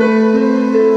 Música